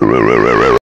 Ruh,